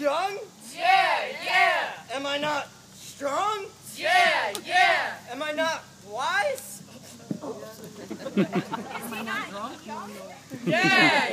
young? Yeah, yeah. Am I not strong? Yeah, yeah. Am I not wise? Yeah,